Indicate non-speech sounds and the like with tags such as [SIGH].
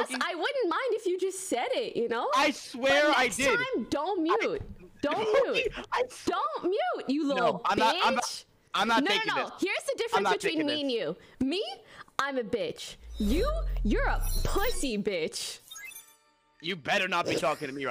asked, I wouldn't mind if you just said it. You know. I swear but I next did. time, don't mute. [LAUGHS] Don't mute. I Don't mute, you little No, I'm bitch. not- I'm not- I'm not no, taking no, no. this. Here's the difference between me me and you. Me, I'm a bitch. You, you're a pussy bitch. You better not be talking to me right